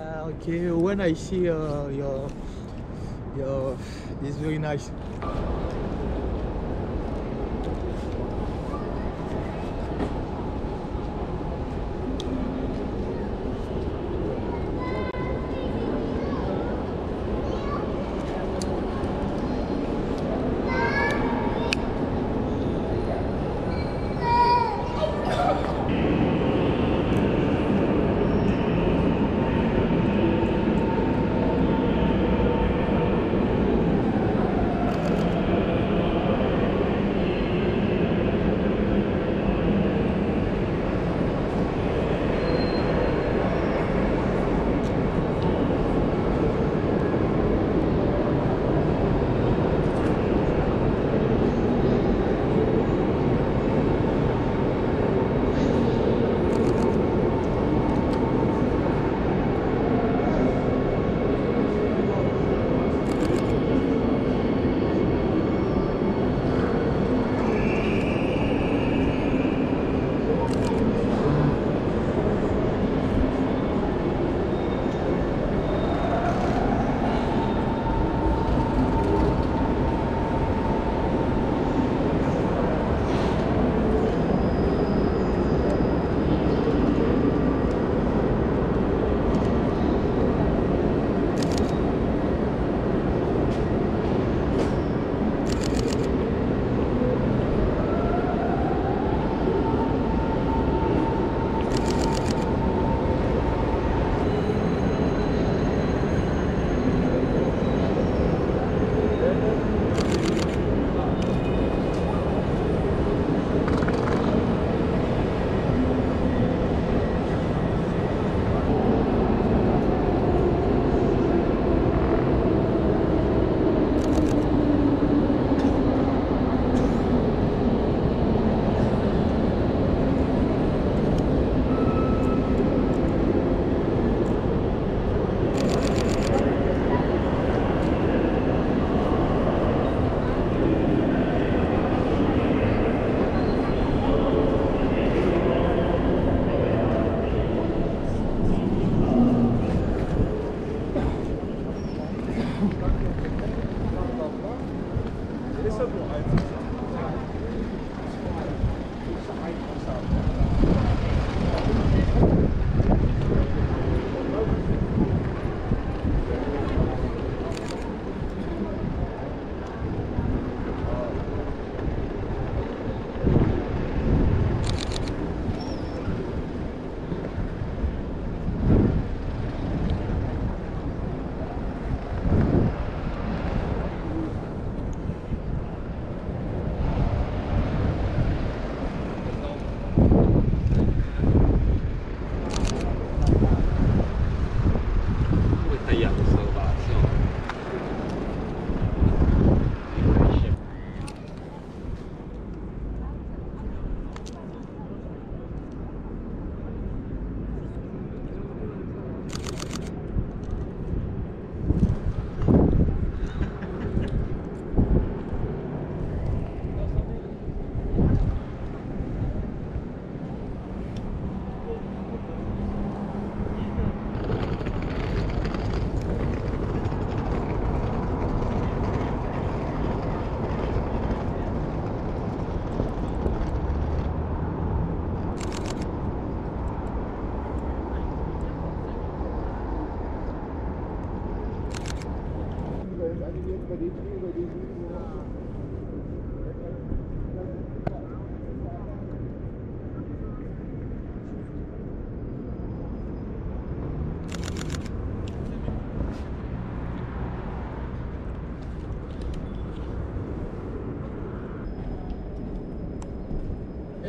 Uh, okay, when I see uh, your your, it's very nice.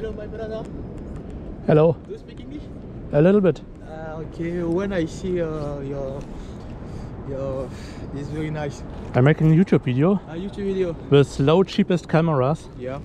Hello, my brother. Hello. Do you speak English? A little bit. Uh, okay, when I see uh, your your it's very nice. I'm making a YouTube video. A YouTube video. With slow cheapest cameras. Yeah.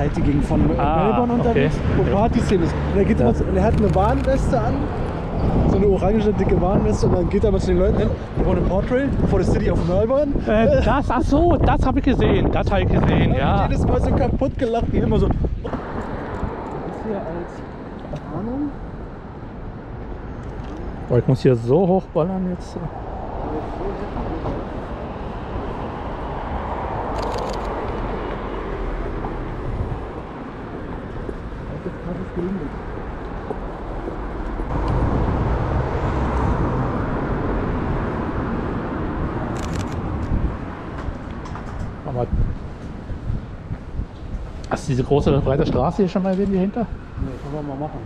Sightseeing von äh, Ah, Melbourne okay. unterwegs, wo Okay. Partyszene ist. Und er, geht Ja. immer und er hat eine Warnweste an, so eine orange dicke Warnweste und dann geht er mal zu den Leuten hin. We want a portrait for the city of Melbourne. Äh, das, ach so, das habe ich gesehen. Das habe ich gesehen, Und ja. Jedes Mal so kaputt gelacht, die immer so. Das hier als Ahnung. Boah, ich muss hier so hochballern jetzt. Aber Hast du diese große, breite Straße hier schon mal gesehen, hier hinter? Nee, können wir mal machen.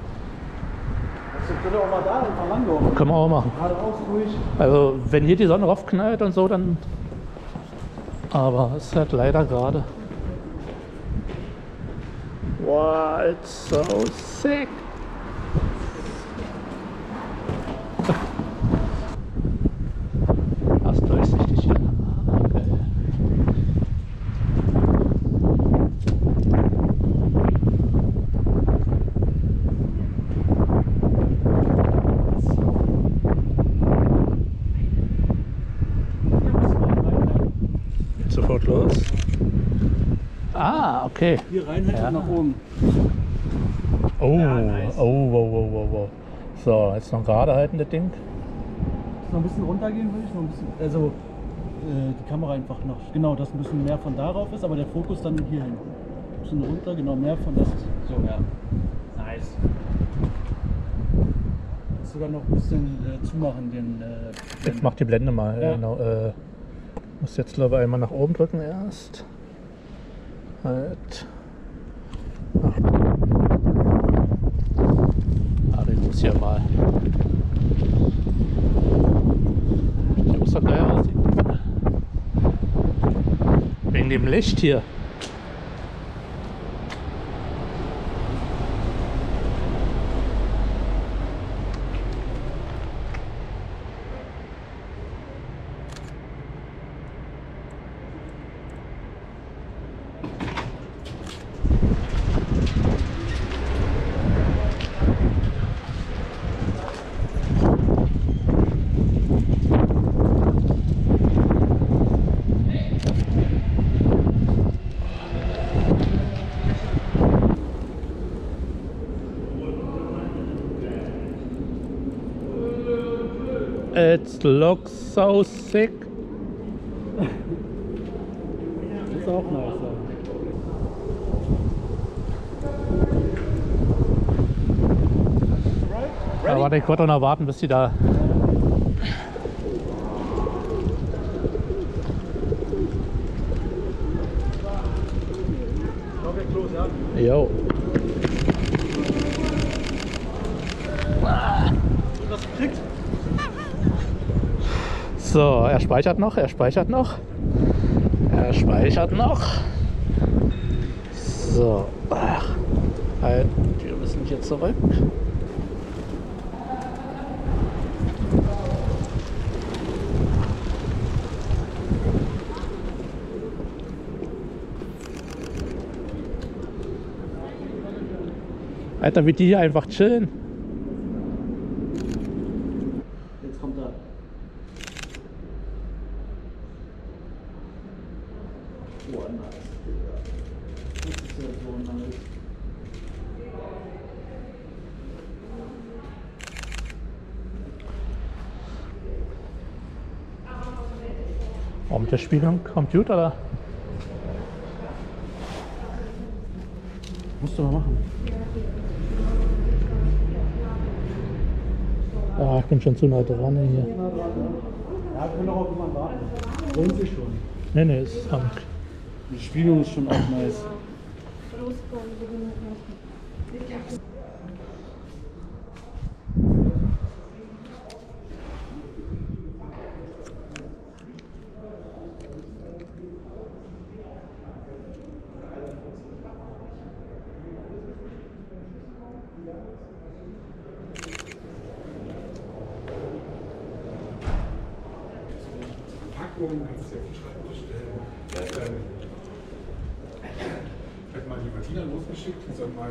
Das können wir auch mal da in Verlandung. Können wir auch machen. Geradeaus ruhig. Also, wenn hier die Sonne raufknallt und so, dann. Aber es ist halt leider gerade. Wow, it's so sick. Okay. Hier rein halt Ja. nach oben. Oh, nice. oh, wow, wow, wow, wow. So, jetzt noch gerade halten, das Ding. Noch ein bisschen runtergehen würde ich noch ein bisschen. Also äh, die Kamera einfach noch. Genau, dass ein bisschen mehr von darauf ist, aber der Fokus dann hier hin. Ein bisschen runter, genau, mehr von das. So, ja. Nice. Jetzt sogar noch ein bisschen äh, zumachen, den. Äh, Jetzt mach die Blende mal. Ja. Genau, äh, muss jetzt glaube ich einmal nach oben drücken erst. Halt. Ah, den muss hier mal. Der muss doch geil aussehen. Wegen dem Licht hier. It looks so sick. Das ist auch nice. Ja. Aber warte, ich wollte noch warten, bis die da. Jo. Was gekriegt? So, er speichert noch, er speichert noch. Er speichert noch. So. Ach. Halt, wir müssen hier zurück. Alter, wie die hier einfach chillen. Jetzt kommt er. Oh, nice. Das ist ja so nice. Oh, mit der Spielung Computer da. Musst du mal machen. Ah, ich bin schon zu nah dran hier. Ja, können doch auf jemanden warten. Lohnt sich schon. Nee, nee, ist Hamk. Die Spielung ist schon auch nice. Packungen kannst du dir auf den Schreibtisch stellen. Ich habe mal die Martina losgeschickt, die soll mal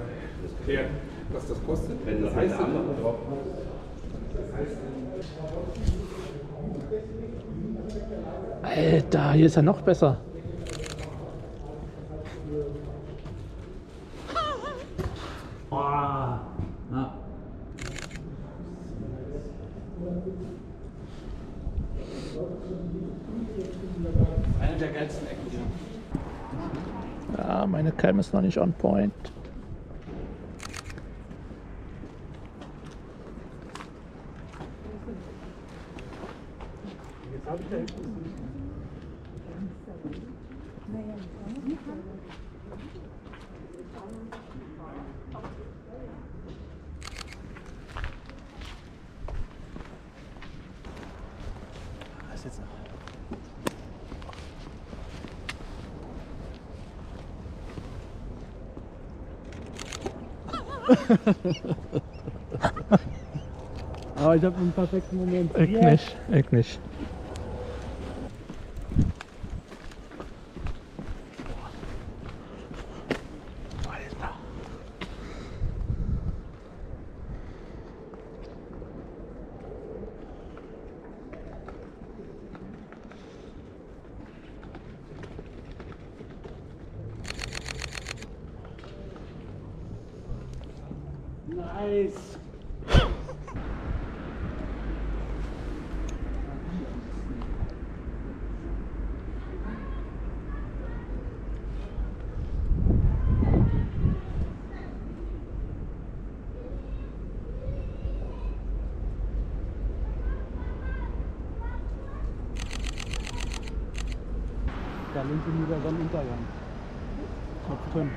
klären, was das kostet. Wenn das heißt, drauf Alter, hier ist er noch besser. Boah. Ja. Eine der geilsten Ecken hier. Ja, meine Cam ist noch nicht on point. Aber ich habe einen perfekten Moment. Ich nicht, ich nicht. Nice. Da links wieder Sonnenuntergang. Knopf drin.